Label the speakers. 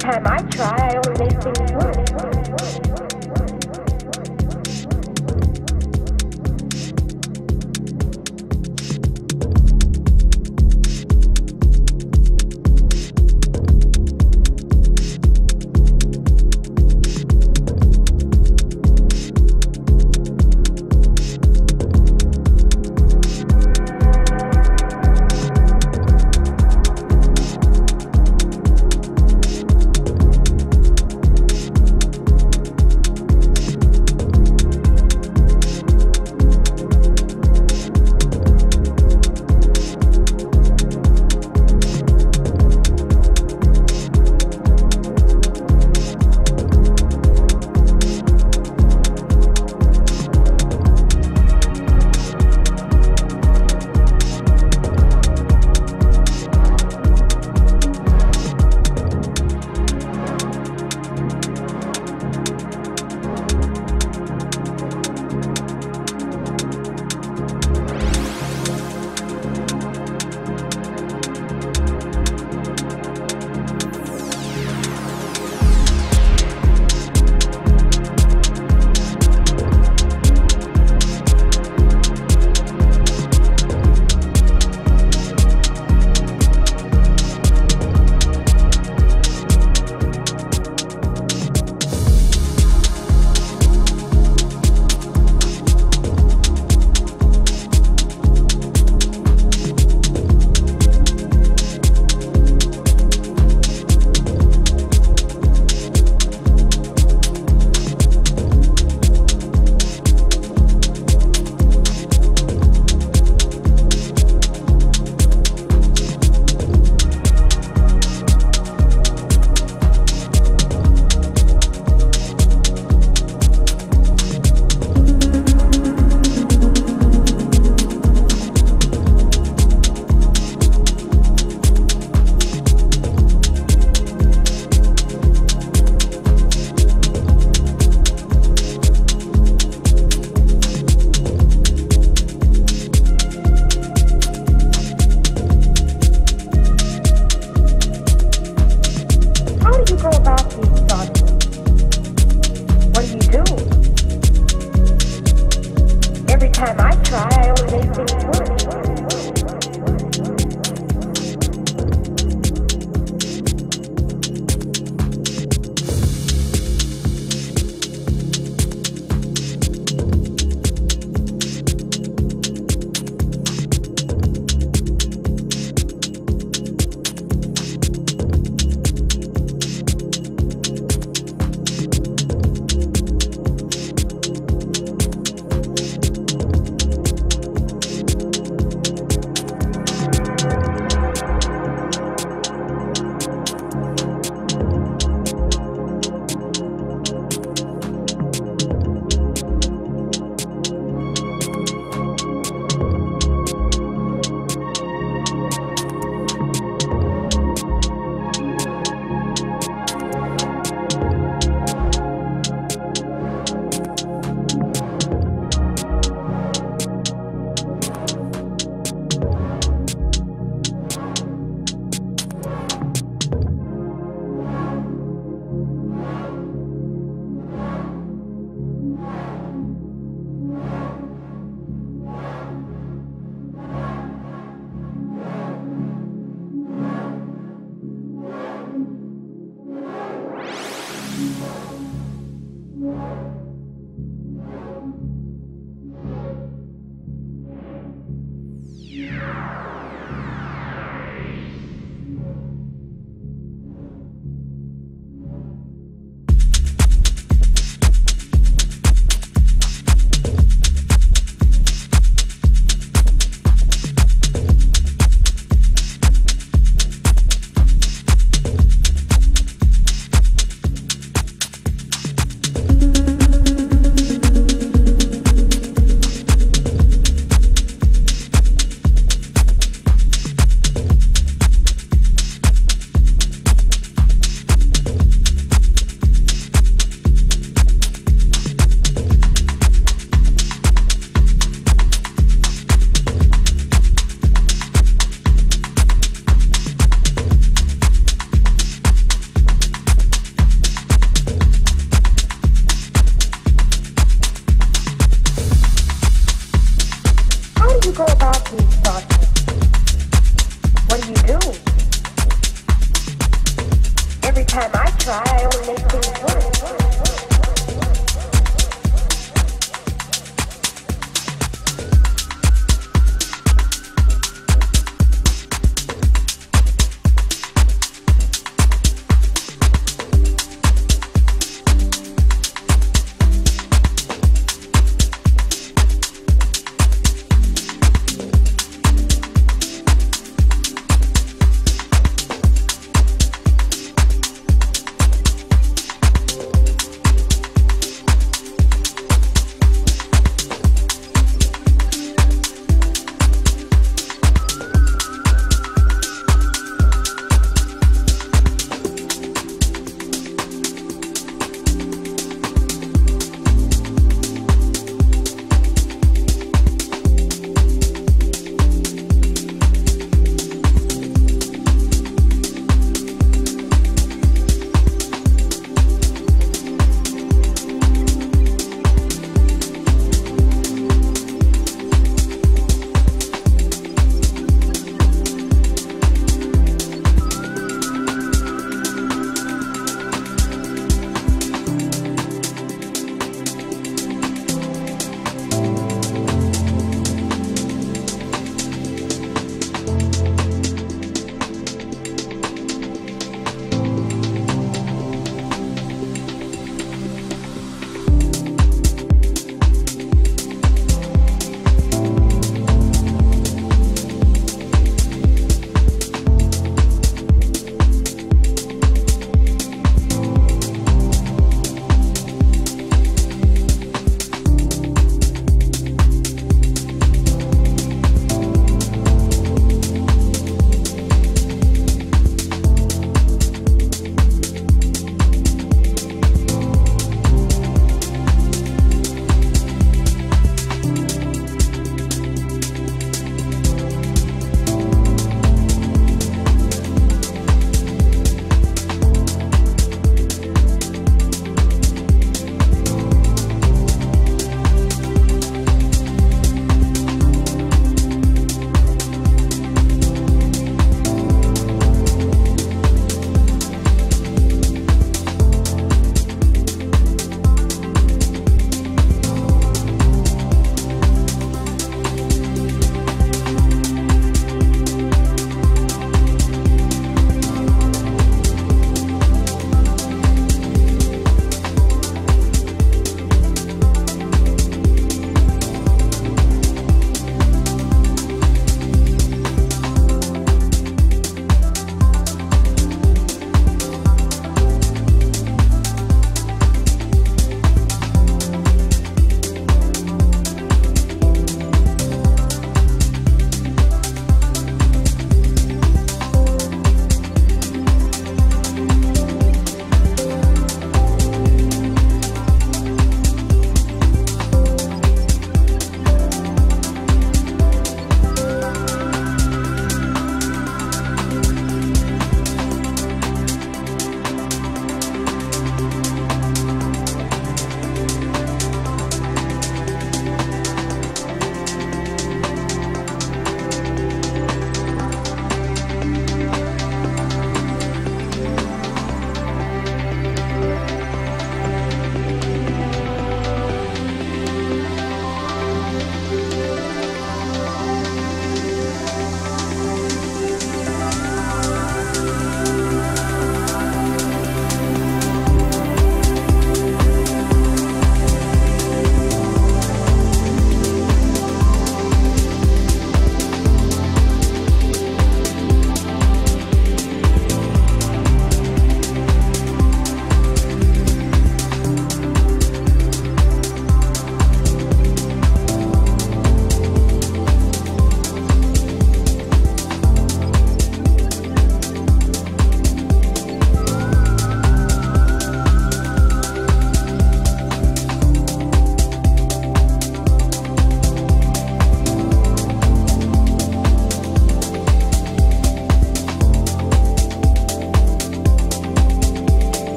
Speaker 1: time I tried.